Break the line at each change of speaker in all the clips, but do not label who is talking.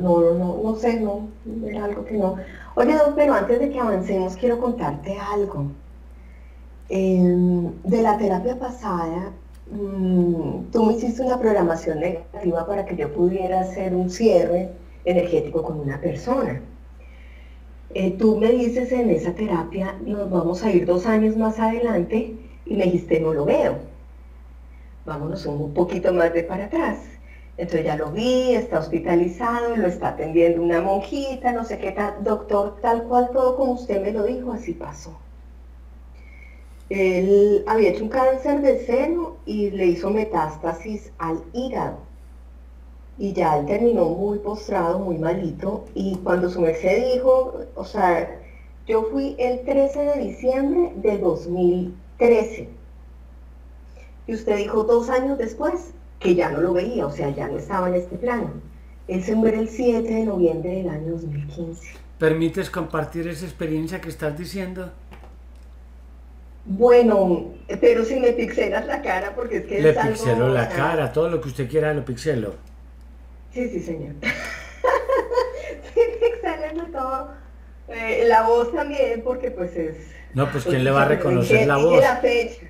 no, no, no sé, no, era algo que no. Oye, pero antes de que avancemos, quiero contarte algo. De la terapia pasada, mm, tú me hiciste una programación negativa para que yo pudiera hacer un cierre energético con una persona. Eh, tú me dices en esa terapia, nos vamos a ir dos años más adelante y me dijiste, no lo veo. Vámonos un poquito más de para atrás. Entonces ya lo vi, está hospitalizado, lo está atendiendo una monjita, no sé qué tal, doctor, tal cual todo como usted me lo dijo, así pasó. Él había hecho un cáncer de seno y le hizo metástasis al hígado. Y ya él terminó muy postrado, muy malito, y cuando su merced dijo, o sea, yo fui el 13 de diciembre de 2013, y usted dijo dos años después que ya no lo veía, o sea, ya no estaba en este plano. Él se muere el 7 de noviembre del año 2015.
¿Permites compartir esa experiencia que estás diciendo?
Bueno, pero si me pixelas la cara, porque es que...
Le pixelo la cara, todo lo que usted quiera lo pixelo.
Sí, sí, señor. sí, excelente todo. Eh, la voz también, porque pues es...
No, pues ¿quién le va a reconocer la voz?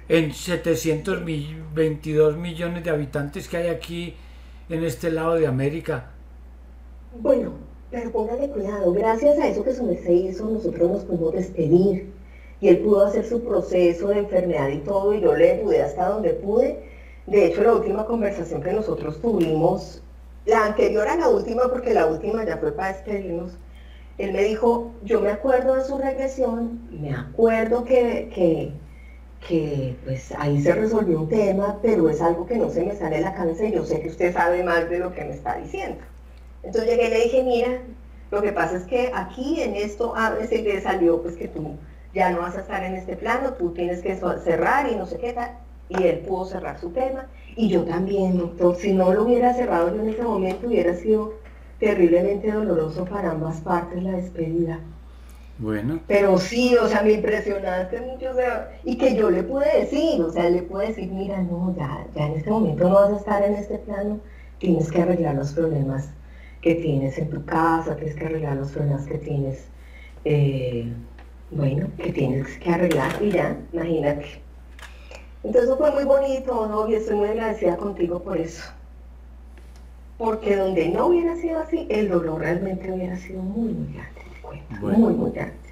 En 722 millones de habitantes que hay aquí en este lado de América.
Bueno, pero póngale cuidado, gracias a eso que su merced hizo, nosotros nos pudimos despedir. Y él pudo hacer su proceso de enfermedad y todo, y yo le ayudé hasta donde pude. De hecho, la última conversación que nosotros tuvimos la anterior a la última, porque la última ya fue para despedirnos, él me dijo, yo me acuerdo de su regresión, me acuerdo que, que, que, pues ahí se resolvió un tema, pero es algo que no se me sale la cabeza y yo sé que usted sabe más de lo que me está diciendo. Entonces llegué y le dije, mira, lo que pasa es que aquí en esto a veces le salió pues que tú ya no vas a estar en este plano, tú tienes que cerrar y no sé qué tal y él pudo cerrar su tema. Y yo también, doctor, si no lo hubiera cerrado yo en ese momento, hubiera sido terriblemente doloroso para ambas partes la despedida.
Bueno.
Pero sí, o sea, me impresionaste mucho, o sea, y que yo le pude decir, o sea, le pude decir, mira, no, ya, ya en este momento no vas a estar en este plano, tienes que arreglar los problemas que tienes en tu casa, tienes que arreglar los problemas que tienes, eh, bueno, que tienes que arreglar y ya, imagínate. Entonces fue muy bonito, ¿no? Y estoy muy agradecida contigo por eso. Porque donde no hubiera sido así, el dolor realmente hubiera sido muy, muy grande, muy, muy grande.